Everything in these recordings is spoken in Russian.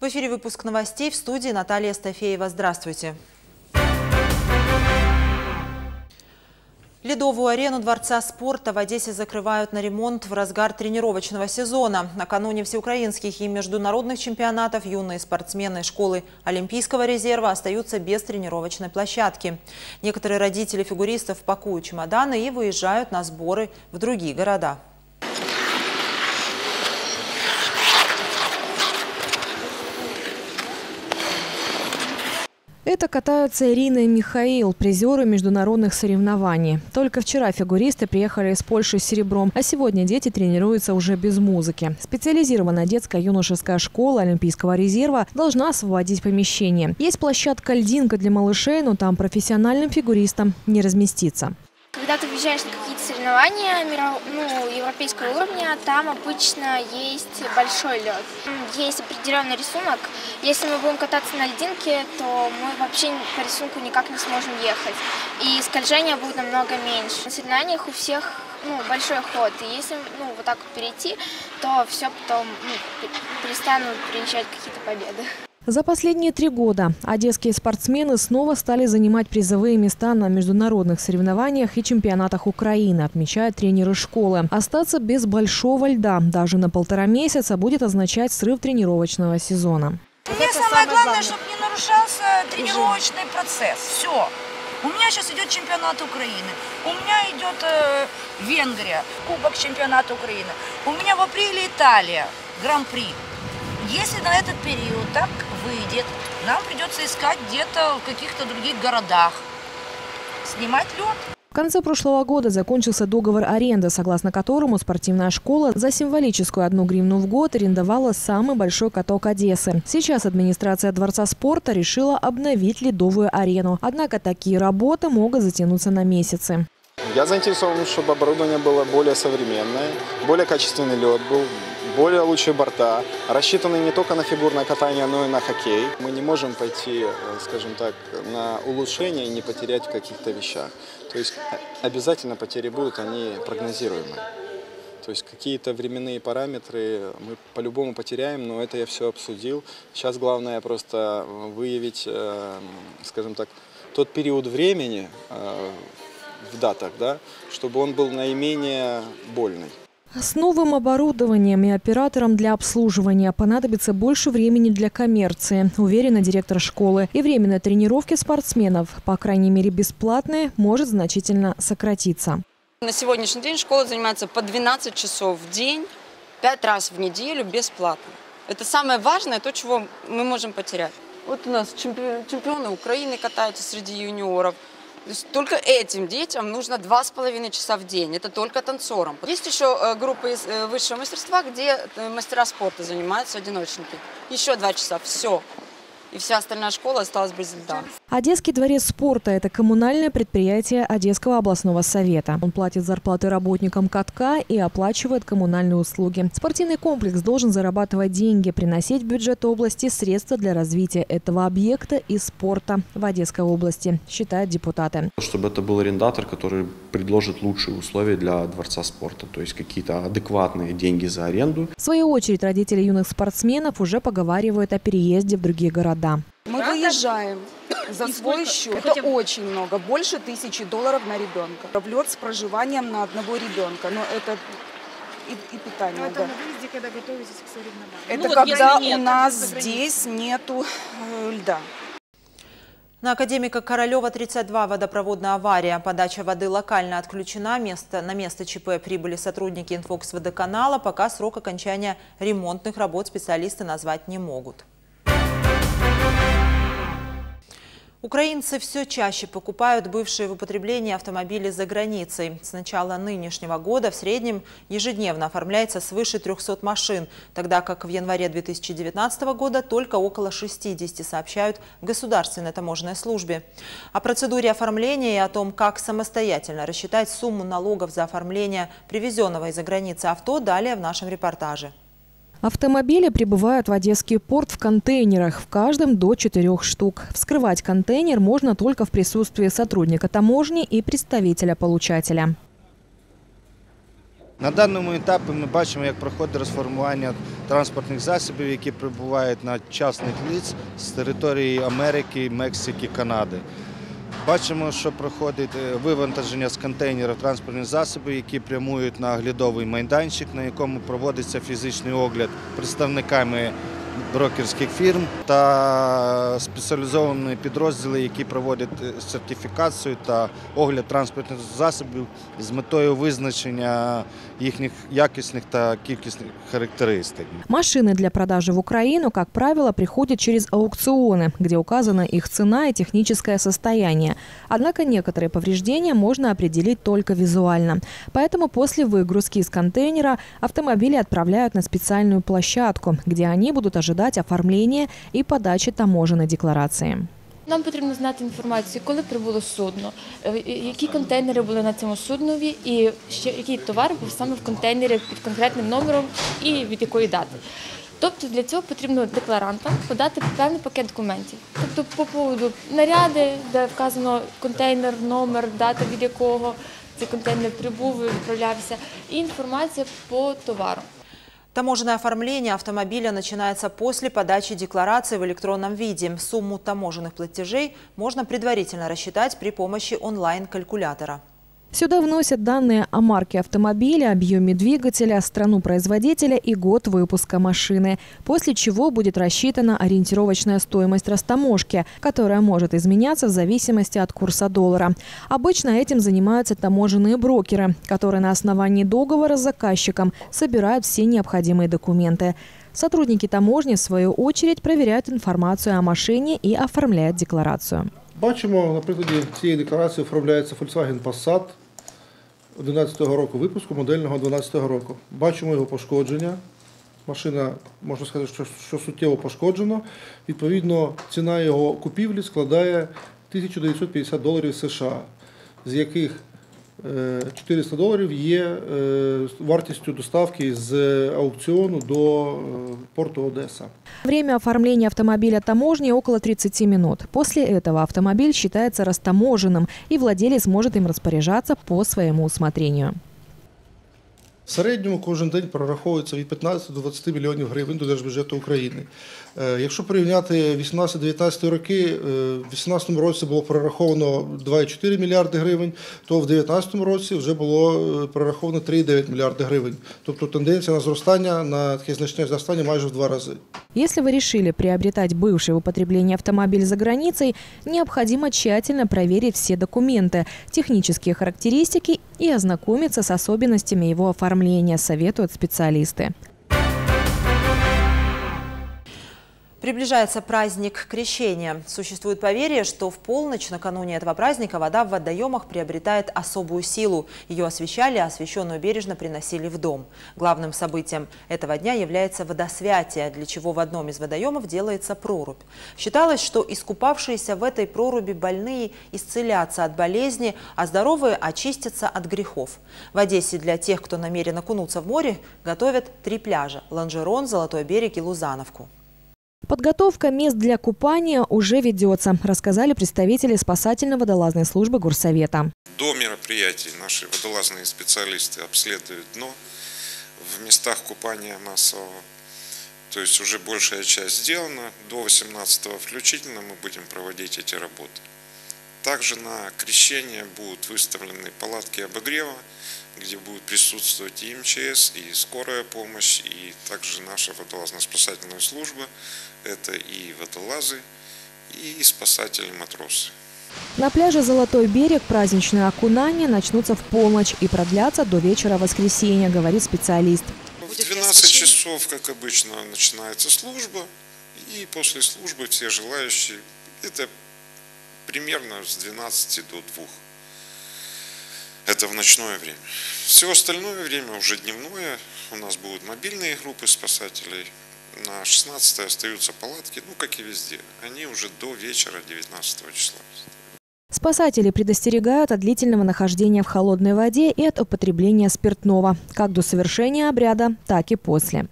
В эфире выпуск новостей в студии Наталья Стафеева. Здравствуйте. Ледовую арену Дворца спорта в Одессе закрывают на ремонт в разгар тренировочного сезона. Накануне всеукраинских и международных чемпионатов юные спортсмены школы Олимпийского резерва остаются без тренировочной площадки. Некоторые родители фигуристов пакуют чемоданы и выезжают на сборы в другие города. Это катаются Ирина и Михаил, призеры международных соревнований. Только вчера фигуристы приехали из Польши с серебром, а сегодня дети тренируются уже без музыки. Специализированная детская юношеская школа Олимпийского резерва должна освободить помещение. Есть площадка «Льдинка» для малышей, но там профессиональным фигуристам не разместиться. Когда ты въезжаешь на какие-то соревнования ну, европейского уровня, там обычно есть большой лед. Есть определенный рисунок. Если мы будем кататься на льдинке, то мы вообще по рисунку никак не сможем ехать. И скольжение будет намного меньше. На соревнованиях у всех ну, большой ход. И если ну, вот так вот перейти, то все потом ну, перестанут приезжать какие-то победы. За последние три года одесские спортсмены снова стали занимать призовые места на международных соревнованиях и чемпионатах Украины, отмечают тренеры школы. Остаться без большого льда даже на полтора месяца будет означать срыв тренировочного сезона. Мне самое главное, чтобы не нарушался тренировочный процесс. Все. У меня сейчас идет чемпионат Украины. У меня идет э, Венгрия, Кубок чемпионата Украины. У меня в апреле Италия, Гран-при. Если на этот период так выйдет, нам придется искать где-то в каких-то других городах, снимать лед. В конце прошлого года закончился договор аренды, согласно которому спортивная школа за символическую одну гривну в год арендовала самый большой каток Одессы. Сейчас администрация Дворца спорта решила обновить ледовую арену. Однако такие работы могут затянуться на месяцы. Я заинтересован, чтобы оборудование было более современное, более качественный лед был, более лучшие борта, рассчитаны не только на фигурное катание, но и на хоккей. Мы не можем пойти, э, скажем так, на улучшение и не потерять в каких-то вещах. То есть обязательно потери будут, они прогнозируемые. То есть какие-то временные параметры мы по-любому потеряем, но это я все обсудил. Сейчас главное просто выявить, э, скажем так, тот период времени э, в датах, да, чтобы он был наименее больный. С новым оборудованием и оператором для обслуживания понадобится больше времени для коммерции, уверена директор школы. И время на тренировки спортсменов, по крайней мере бесплатные, может значительно сократиться. На сегодняшний день школа занимается по 12 часов в день, 5 раз в неделю бесплатно. Это самое важное, то, чего мы можем потерять. Вот у нас чемпионы Украины катаются среди юниоров – только этим детям нужно два с половиной часа в день. Это только танцорам. Есть еще э, группы из э, высшего мастерства, где э, мастера спорта занимаются одиночники. Еще два часа. Все и вся остальная школа осталась без льда. Одесский дворец спорта – это коммунальное предприятие Одесского областного совета. Он платит зарплаты работникам катка и оплачивает коммунальные услуги. Спортивный комплекс должен зарабатывать деньги, приносить в бюджет области средства для развития этого объекта и спорта в Одесской области, считают депутаты. Чтобы это был арендатор, который предложит лучшие условия для дворца спорта, то есть какие-то адекватные деньги за аренду. В свою очередь родители юных спортсменов уже поговаривают о переезде в другие города города. Мы выезжаем за свой счет. Это очень много, больше тысячи долларов на ребенка. В лед с проживанием на одного ребенка. Но это и, и питание. Но это да. на выезде, когда готовитесь к соревнованиям. Это ну, когда вот, у нас здесь нету э, льда. На Академика Королева 32 водопроводная авария. Подача воды локально отключена. Место, на место ЧП прибыли сотрудники инфокс водоканала. Пока срок окончания ремонтных работ специалисты назвать не могут. Украинцы все чаще покупают бывшие в употреблении автомобили за границей. С начала нынешнего года в среднем ежедневно оформляется свыше 300 машин, тогда как в январе 2019 года только около 60, сообщают в Государственной таможенной службе. О процедуре оформления и о том, как самостоятельно рассчитать сумму налогов за оформление привезенного из-за границы авто, далее в нашем репортаже. Автомобили прибывают в Одесский порт в контейнерах, в каждом до четырех штук. Вскрывать контейнер можно только в присутствии сотрудника таможни и представителя получателя. На даному етапі ми бачимо, як проходить розформування транспортних засобів, які прибувають на частних ліц з території Америки, Мексики, Канади. Бачимо, що проходить е, вивантаження з контейнерів транспортних засобів, які прямують на оглядовий майданчик, на якому проводиться фізичний огляд представниками брокерських фірм та спеціалізовані підрозділи, які проводять е, сертифікацію та огляд транспортних засобів з метою визначення їхніх якісних та кількісних характеристик. Машины для продажи в Украину, как правило, приходят через аукционы, где указана их цена и техническое состояние. Однако некоторые повреждения можно определить только визуально. Поэтому после выгрузки из контейнера автомобили отправляют на специальную площадку, где они будут ожидать оформления и подачи таможенной декларации. Нам потрібно знати інформацію, коли прибуло судно, е, які контейнери були на цьому суднові, і який товар був саме в контейнері під конкретним номером і від якої дати. Тобто для цього потрібно декларантам подати певний пакет документів. Тобто по поводу наряди, де вказано контейнер, номер, дата від якого цей контейнер прибув, відправлявся, і інформація по товару. Таможенное оформление автомобиля начинается после подачи декларации в электронном виде. Сумму таможенных платежей можно предварительно рассчитать при помощи онлайн-калькулятора. Сюда вносят данные о марке автомобиля, объеме двигателя, страну производителя и год выпуска машины, после чего будет рассчитана ориентировочная стоимость растаможки, которая может изменяться в зависимости от курса доллара. Обычно этим занимаются таможенные брокеры, которые на основании договора с заказчиком собирают все необходимые документы. Сотрудники таможни, в свою очередь, проверяют информацию о машине и оформляют декларацию. Бачимо, на прикладі цієї декларації оформляється Volkswagen Passat 2011 року випуску, модельного 2012 року. Бачимо його пошкодження. Машина, можна сказати, що, що суттєво пошкоджена. Відповідно, ціна його купівлі складає 1950 доларів США, з яких 400 доларів є е, вартістю доставки з аукціону до е, порту Одеса. Время оформления автомобиля таможни около 30 минут. После этого автомобиль считается растаможенным, и владелец может им распоряжаться по своему усмотрению. В середньому кожен день прораховується від 15 до 20 мільйонів гривень до держбюджету України. Е, Якщо порівняти 18-19 роки, е, в 2018 році було прораховано 2,4 мільярди гривень, то в 2019 році вже було е, прораховано 3,9 мільярди гривень. Тобто тенденція на зростання, на таке значне зростання майже в два рази. Если вы решили приобретать бывший в употреблении автомобиль за границей, необходимо тщательно проверить все документы, технические характеристики и ознакомиться с особенностями его оформления, советуют специалисты. Приближается праздник Крещения. Существует поверье, что в полночь накануне этого праздника вода в водоемах приобретает особую силу. Ее освещали, а освященную бережно приносили в дом. Главным событием этого дня является водосвятие, для чего в одном из водоемов делается прорубь. Считалось, что искупавшиеся в этой проруби больные исцелятся от болезни, а здоровые очистятся от грехов. В Одессе для тех, кто намерен окунуться в море, готовят три пляжа – Ланжерон, Золотой берег и Лузановку. Подготовка мест для купания уже ведется, рассказали представители спасательно-водолазной службы Горсовета. До мероприятий наши водолазные специалисты обследуют дно в местах купания массового. То есть уже большая часть сделана. До 18 включительно мы будем проводить эти работы. Также на крещение будут выставлены палатки обогрева, где будет присутствовать и МЧС, и скорая помощь, и также наша водолазно-спасательная служба. Это и водолазы, и спасатели-матросы. На пляже «Золотой берег» праздничные окунания начнутся в полночь и продлятся до вечера воскресенья, говорит специалист. В 12 часов, как обычно, начинается служба, и после службы все желающие, это примерно с 12 до 2. Это в ночное время. Все остальное время уже дневное. У нас будут мобильные группы спасателей. На 16 остаются палатки, ну как и везде. Они уже до вечера 19 числа. Спасатели предостерегают от длительного нахождения в холодной воде и от употребления спиртного, как до совершения обряда, так и после.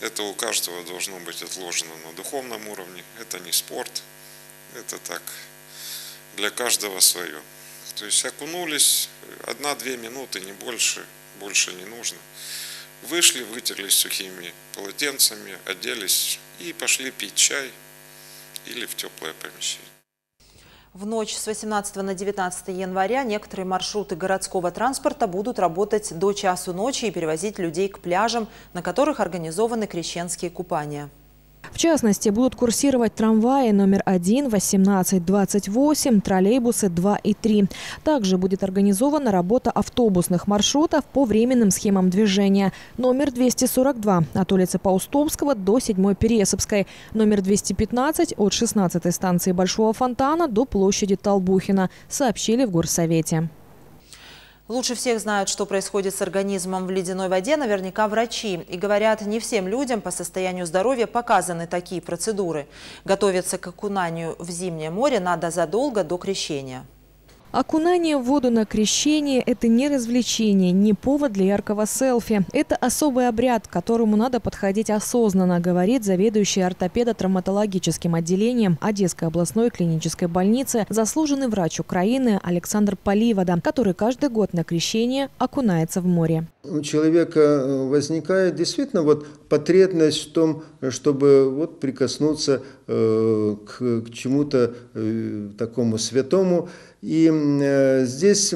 Это у каждого должно быть отложено на духовном уровне. Это не спорт, это так, для каждого свое. То есть окунулись, одна-две минуты, не больше, больше не нужно. Вышли, вытерлись сухими полотенцами, оделись и пошли пить чай или в теплое помещение. В ночь с 18 на 19 января некоторые маршруты городского транспорта будут работать до часу ночи и перевозить людей к пляжам, на которых организованы крещенские купания. В частности, будут курсировать трамваи номер 1, 18, 28, троллейбусы 2 и 3. Также будет организована работа автобусных маршрутов по временным схемам движения. Номер 242 от улицы Паустовского до 7 Пересыпской. Номер 215 от 16 станции Большого фонтана до площади Толбухина, сообщили в Горсовете. Лучше всех знают, что происходит с организмом в ледяной воде, наверняка врачи. И говорят, не всем людям по состоянию здоровья показаны такие процедуры. Готовиться к окунанию в зимнее море надо задолго до крещения. Окунание в воду на крещение – это не развлечение, не повод для яркого селфи. Это особый обряд, к которому надо подходить осознанно, говорит заведующий ортопедо-травматологическим отделением Одесской областной клинической больницы, заслуженный врач Украины Александр Поливода, который каждый год на крещение окунается в море. У человека э, возникает действительно вот потребность в том, чтобы вот прикоснуться э, к, к чему-то э, такому святому. И э, здесь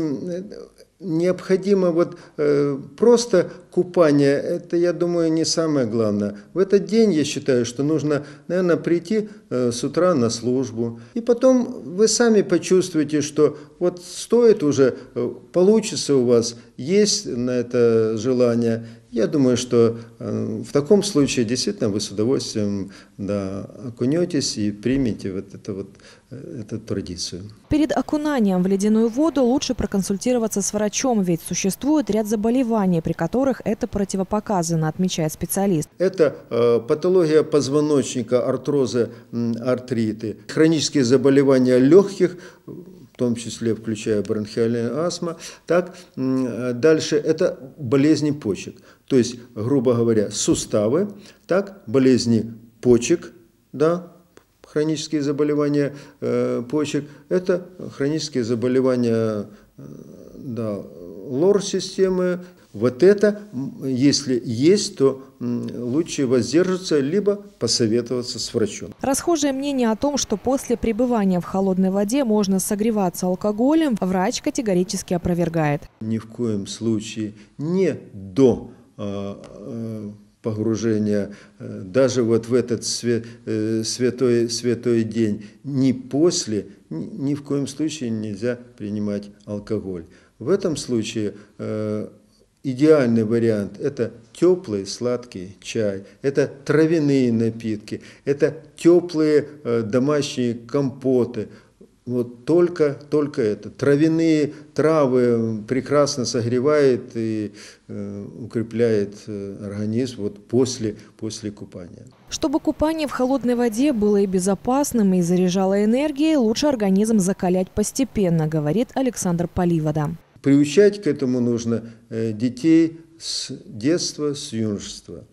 необходимо вот э, просто купание, это, я думаю, не самое главное. В этот день я считаю, что нужно, наверное, прийти э, с утра на службу. И потом вы сами почувствуете, что вот стоит уже, э, получится у вас, есть на это желание. Я думаю, что э, в таком случае действительно вы с удовольствием да, окунетесь и примете вот, это вот э, эту традицию. Перед окунанием в ледяную воду лучше проконсультироваться с врачом, ведь существует ряд заболеваний, при которых это противопоказано, отмечает специалист. Это э, патология позвоночника, артрозы, артриты, хронические заболевания легких, в том числе включая бронхиальная астма. Так, дальше это болезни почек, то есть, грубо говоря, суставы, так, болезни почек, да, хронические заболевания э, почек, это хронические заболевания э, да, лор-системы вот это, если есть, то лучше воздержаться, либо посоветоваться с врачом. Расхожее мнение о том, что после пребывания в холодной воде можно согреваться алкоголем, врач категорически опровергает. Ни в коем случае не до а, а, погружения э, даже вот в этот э, святой, святой день, ни после, ни в коем случае нельзя принимать алкоголь. В этом случае э, идеальный вариант – это теплый сладкий чай, это травяные напитки, это теплые э, домашние компоты. Вот только, только это. Травяные травы прекрасно согревает и э, укрепляет э, организм вот после, после купания. Чтобы купание в холодной воде было и безопасным, и заряжало энергией, лучше организм закалять постепенно, говорит Александр Поливода. Приучать к этому нужно э, детей с детства, с юношества.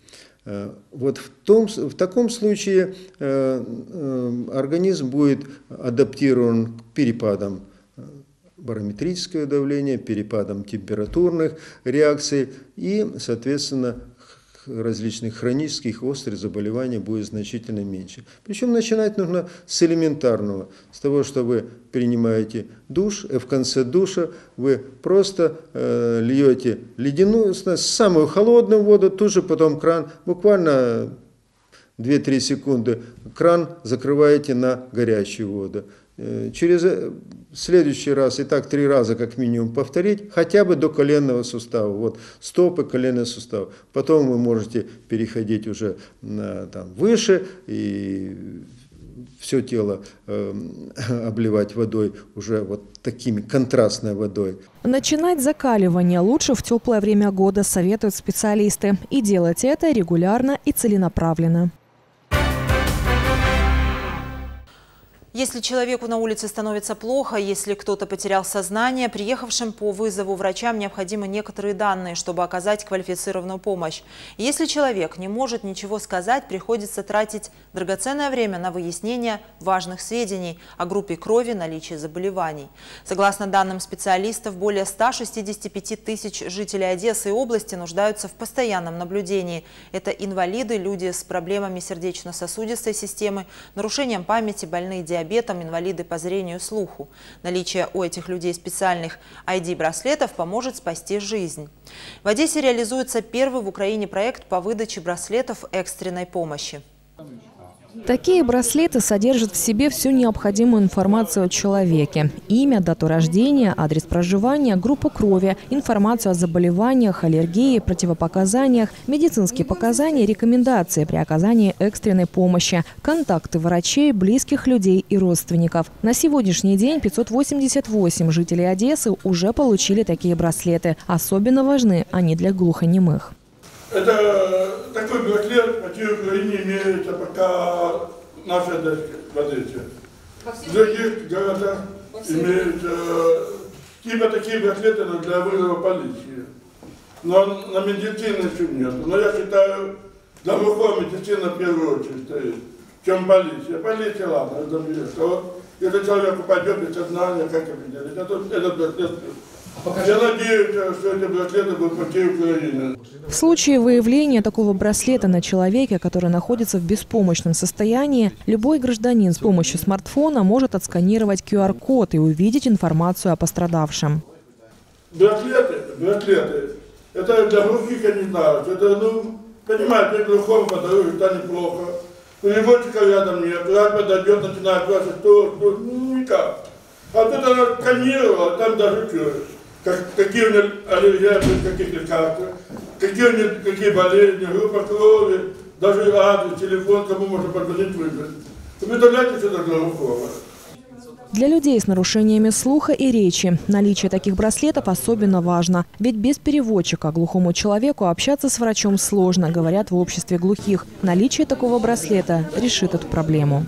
Э, вот в, том, в таком случае э, организм будет адаптирован к перепадам барометрического давления, перепадам температурных реакций и, соответственно, различных хронических острых заболеваний будет значительно меньше. Причем начинать нужно с элементарного, с того, что вы принимаете душ, и в конце душа вы просто э, льете ледяную, самую холодную воду, тут же потом кран, буквально 2-3 секунды, кран закрываете на горячую воду. Э, через э, следующий раз, и так три раза как минимум повторить, хотя бы до коленного сустава, вот стопы, коленный сустав. Потом вы можете переходить уже на, там, выше и все тело э, обливать водой, уже вот такими контрастной водой. Начинать закаливание лучше в теплое время года, советуют специалисты. И делать это регулярно и целенаправленно. Если человеку на улице становится плохо, если кто-то потерял сознание, приехавшим по вызову врачам необходимы некоторые данные, чтобы оказать квалифицированную помощь. Если человек не может ничего сказать, приходится тратить драгоценное время на выяснение важных сведений о группе крови, наличии заболеваний. Согласно данным специалистов, более 165 тысяч жителей Одессы и области нуждаются в постоянном наблюдении. Это инвалиды, люди с проблемами сердечно-сосудистой системы, нарушением памяти, больные диабетом, диабетом, инвалиды по зрению слуху. Наличие у этих людей специальных ID-браслетов поможет спасти жизнь. В Одессе реализуется первый в Украине проект по выдаче браслетов экстренной помощи. Такие браслеты содержат в себе всю необходимую информацию о человеке. Имя, дату рождения, адрес проживания, группу крови, информацию о заболеваниях, аллергии, противопоказаниях, медицинские показания, рекомендации при оказании экстренной помощи, контакты врачей, близких людей и родственников. На сегодняшний день 588 жителей Одессы уже получили такие браслеты. Особенно важны они для глухонемых. Это такой браслет, какие в Украине имеются пока наши в Одессе. В других городах имеются типа такие браслеты для вызова полиции. Но на медицине еще нет. Но я считаю, для глухой медицина в первую очередь стоит, чем полиция. Полиция, ладно, это если человек упадет без сознания, как определить? Это, этот браслет я надеюсь, что эти браслеты будут пойти Украины. В случае выявления такого браслета на человеке, который находится в беспомощном состоянии, любой гражданин с помощью смартфона может отсканировать QR-код и увидеть информацию о пострадавшем. Браслеты, браслеты, это для глухих, я не знаю, это, ну, понимаете, глухому по дороге станет плохо. Переводчика рядом нет, врач подойдет, начинает спрашивать, что, что, ну, никак. А тут она сканировала, там даже что как, какие у них аллергии, каких лекарств, какие у них какие болезни, группа крови, даже адрес, телефон, кому можно позвонить, вызвать. Вы представляете, что такое глухого? Для людей с нарушениями слуха и речи наличие таких браслетов особенно важно. Ведь без переводчика глухому человеку общаться с врачом сложно, говорят в обществе глухих. Наличие такого браслета решит эту проблему.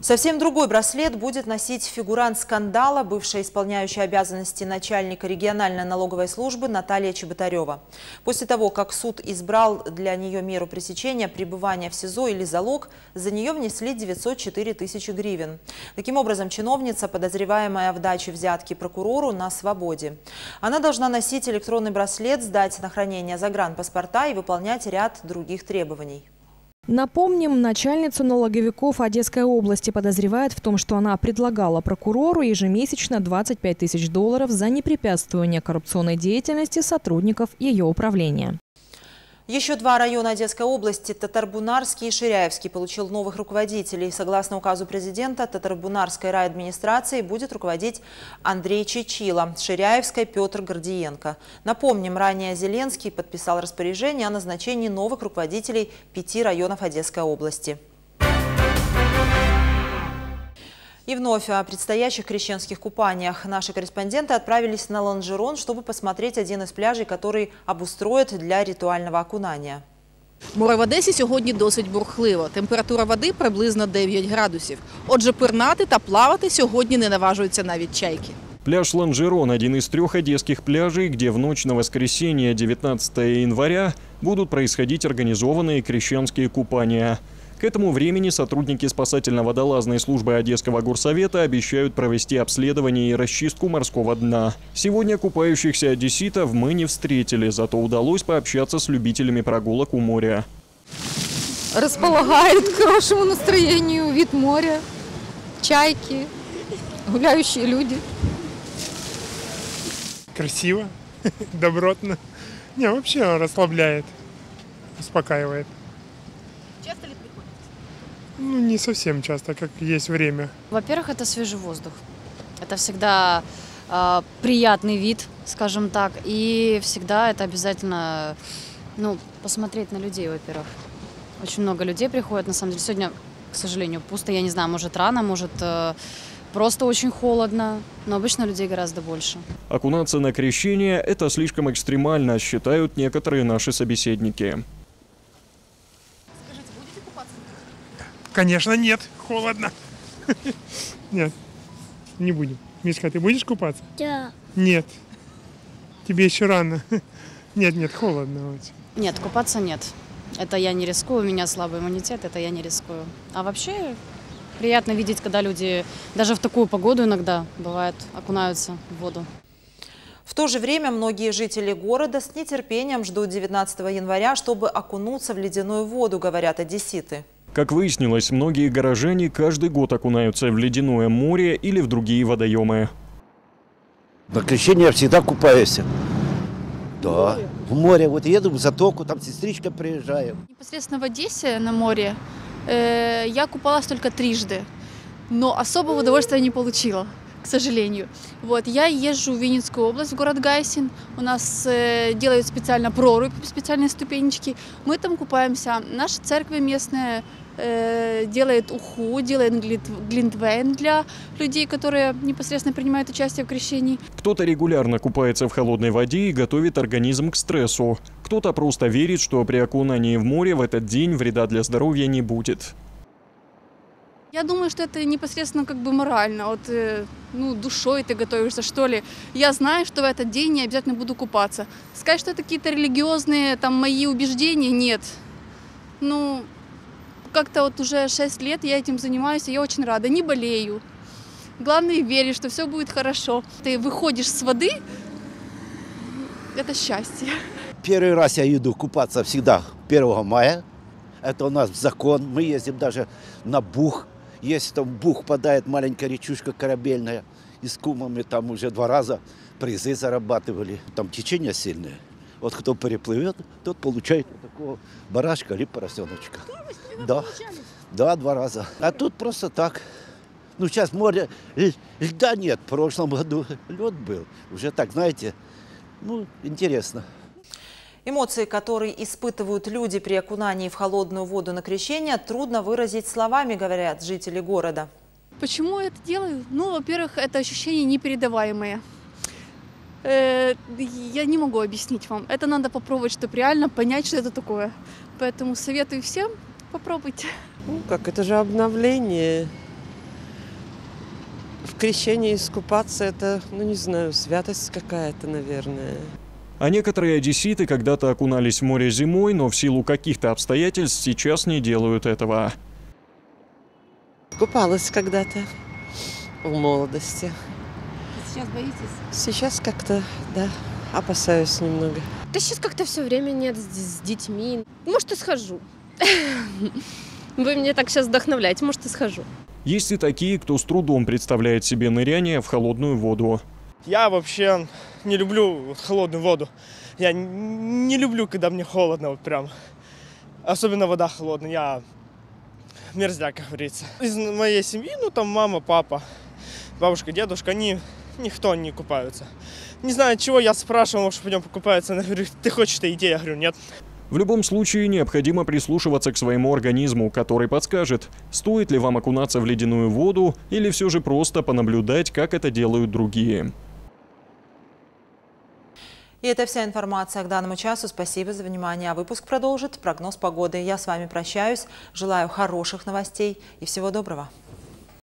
Совсем другой браслет будет носить фигурант скандала, бывшая исполняющая обязанности начальника региональной налоговой службы Наталья Чеботарева. После того, как суд избрал для нее меру пресечения пребывания в СИЗО или залог, за нее внесли 904 тысячи гривен. Таким образом, чиновница, подозреваемая в даче взятки прокурору, на свободе. Она должна носить электронный браслет, сдать на хранение загранпаспорта и выполнять ряд других требований. Напомним, начальницу налоговиков Одесской области подозревают в том, что она предлагала прокурору ежемесячно 25 тысяч долларов за непрепятствование коррупционной деятельности сотрудников ее управления. Еще два района Одесской области, Татарбунарский и Ширяевский, получил новых руководителей. Согласно указу президента, Татарбунарской райадминистрации будет руководить Андрей Чечила, Ширяевской – Петр Гордиенко. Напомним, ранее Зеленский подписал распоряжение о назначении новых руководителей пяти районов Одесской области. И вновь о предстоящих крещенских купаниях. Наши корреспонденты отправились на Ланжерон, чтобы посмотреть один из пляжей, который обустроят для ритуального окунания. Море в Одесі сьогодні досить бурхливо. Температура води приблизно 9 градусів. Отже, пирнати та плавати сьогодні не наважуються навіть чайки. Пляж Ланжерон – один из трех одесских пляжей, где в ночь на воскресенье 19 января будут происходить организованные крещенские купания – к этому времени сотрудники спасательно-водолазной службы Одесского горсовета обещают провести обследование и расчистку морского дна. Сегодня купающихся одесситов мы не встретили, зато удалось пообщаться с любителями прогулок у моря. Располагает к хорошему настроению вид моря, чайки, гуляющие люди. Красиво, добротно. Не, вообще расслабляет, успокаивает. Ну, не совсем часто, как есть время. Во-первых, это свежий воздух. Это всегда э, приятный вид, скажем так. И всегда это обязательно, ну, посмотреть на людей, во-первых. Очень много людей приходит, на самом деле. Сегодня, к сожалению, пусто. Я не знаю, может рано, может э, просто очень холодно. Но обычно людей гораздо больше. Окунаться на крещение – это слишком экстремально, считают некоторые наши собеседники. Конечно, нет, холодно. Нет, не будем. Мишка, ты будешь купаться? Да. Нет. Тебе еще рано. Нет, нет, холодно очень. Нет, купаться нет. Это я не рискую, у меня слабый иммунитет, это я не рискую. А вообще приятно видеть, когда люди даже в такую погоду иногда, бывает, окунаются в воду. В то же время многие жители города с нетерпением ждут 19 января, чтобы окунуться в ледяную воду, говорят одесситы. Как выяснилось, многие горожане каждый год окунаются в ледяное море или в другие водоемы. На крещение я всегда купаюсь. Да, в море. Вот еду в затоку, там сестричка приезжает. Непосредственно в Одессе на море э, я купалась только трижды, но особого удовольствия не получила, к сожалению. Вот, я езжу в Винницкую область, в город Гайсин. У нас э, делают специально прорубь, специальные ступенечки. Мы там купаемся. Наша церковь местная делает уху, делает глинтвейн для людей, которые непосредственно принимают участие в крещении. Кто-то регулярно купается в холодной воде и готовит организм к стрессу. Кто-то просто верит, что при окунании в море в этот день вреда для здоровья не будет. Я думаю, что это непосредственно как бы морально, вот, э, ну, душой ты готовишься, что ли. Я знаю, что в этот день я обязательно буду купаться. Сказать, что это какие-то религиозные, там, мои убеждения, нет. Ну, как-то вот уже 6 лет я этим занимаюсь, и я очень рада, не болею. Главное, веришь, что все будет хорошо. Ты выходишь с воды, это счастье. Первый раз я иду купаться всегда 1 мая. Это у нас закон. Мы ездим даже на Бух. Если там Бух падает маленькая речушка корабельная, и с кумами там уже два раза призы зарабатывали. Там течение сильное. Вот кто переплывет, тот получает вот такого барашка или поросеночка. Да, да, два раза. А тут просто так. Ну, сейчас море, льда нет. В прошлом году лед был. Уже так, знаете, ну, интересно. Эмоции, которые испытывают люди при окунании в холодную воду на крещение, трудно выразить словами, говорят жители города. Почему я это делаю? Ну, во-первых, это ощущение непередаваемое. Э, Я не могу объяснить вам. Это надо попробовать, чтобы реально понять, что это такое. Поэтому советую всем попробуйте. Ну, как это же обновление. В крещении искупаться это, ну не знаю, святость какая-то, наверное. А некоторые одесситы когда-то окунались в море зимой, но в силу каких-то обстоятельств сейчас не делают этого. Купалась когда-то в молодости. Сейчас боитесь? Сейчас как-то, да, опасаюсь немного. Да сейчас как-то все время нет с, с детьми. Может, и схожу. Вы меня так сейчас вдохновляете, может, и схожу. Есть и такие, кто с трудом представляет себе ныряние в холодную воду. Я вообще не люблю холодную воду. Я не люблю, когда мне холодно, вот прям. Особенно вода холодная. Я мерзляк, как говорится. Из моей семьи, ну там мама, папа, бабушка, дедушка, они никто не купаются. Не знаю, чего я спрашивал, может, пойдем покупаются. Она говорит, ты хочешь-то идти? Я говорю, нет. В любом случае необходимо прислушиваться к своему организму, который подскажет, стоит ли вам окунаться в ледяную воду или все же просто понаблюдать, как это делают другие. И это вся информация к данному часу. Спасибо за внимание. А выпуск продолжит прогноз погоды. Я с вами прощаюсь. Желаю хороших новостей и всего доброго.